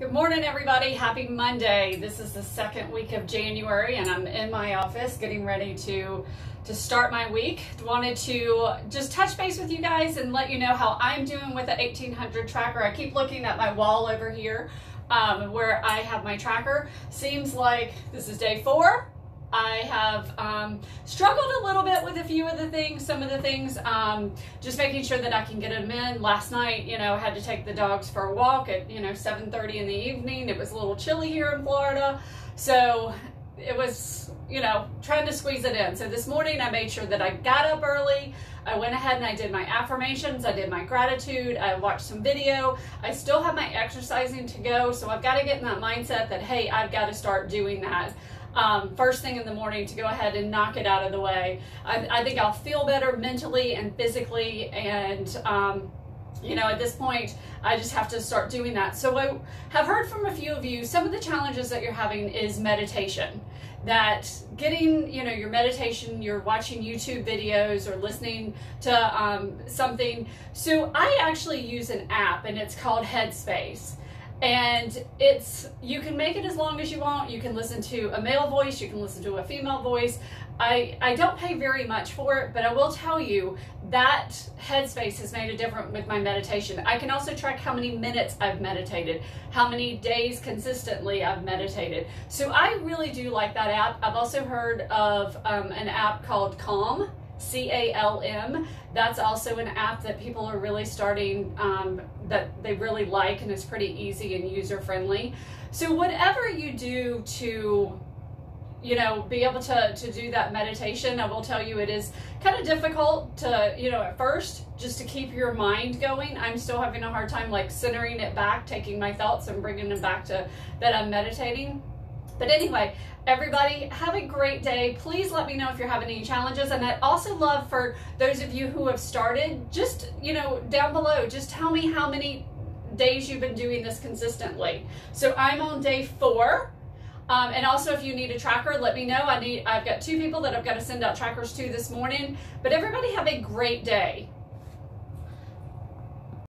Good morning, everybody. Happy Monday. This is the second week of January, and I'm in my office getting ready to to start my week. Wanted to just touch base with you guys and let you know how I'm doing with the 1800 tracker. I keep looking at my wall over here um, where I have my tracker. Seems like this is day four. I have um, struggled a little bit with few of the things, some of the things, um, just making sure that I can get them in. Last night, you know, I had to take the dogs for a walk at, you know, 7.30 in the evening. It was a little chilly here in Florida. So it was, you know, trying to squeeze it in. So this morning I made sure that I got up early. I went ahead and I did my affirmations. I did my gratitude. I watched some video. I still have my exercising to go. So I've got to get in that mindset that, hey, I've got to start doing that um, first thing in the morning to go ahead and knock it out of the way. I, I think I'll feel better mentally and physically and um, you know, at this point, I just have to start doing that. So I have heard from a few of you, some of the challenges that you're having is meditation. That getting, you know, your meditation, you're watching YouTube videos or listening to um, something. So I actually use an app and it's called Headspace and it's you can make it as long as you want. You can listen to a male voice you can listen to a female voice. I i don't pay very much for it but i will tell you that headspace has made a difference with my meditation. I can also track how many minutes i've meditated how many days consistently i've meditated. So i really do like that app. I've also heard of um, an app called calm C-A-L-M. That's also an app that people are really starting, um, that they really like and it's pretty easy and user-friendly. So whatever you do to you know, be able to, to do that meditation, I will tell you it is kind of difficult to, you know, at first, just to keep your mind going. I'm still having a hard time like centering it back, taking my thoughts and bringing them back to that I'm meditating. But anyway, everybody have a great day. Please let me know if you're having any challenges. And I'd also love for those of you who have started, just, you know, down below, just tell me how many days you've been doing this consistently. So I'm on day four. Um, and also, if you need a tracker, let me know. I need. I've got two people that I've got to send out trackers to this morning. But everybody have a great day.